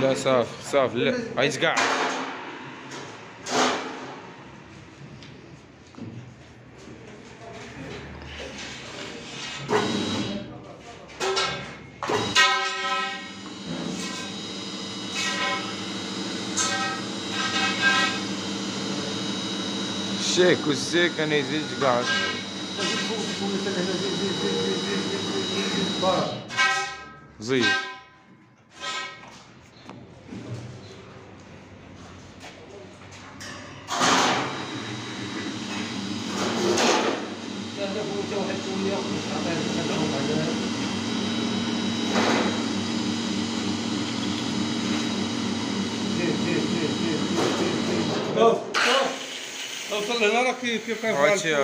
لا صافي صافي لا غيتقع الشيك والزيك أنا يزيد قاعد. زيد 정했군요사장님사장님맞아요 Oh, oh, oh, tô lembrando que, que o cavalo... Ótimo.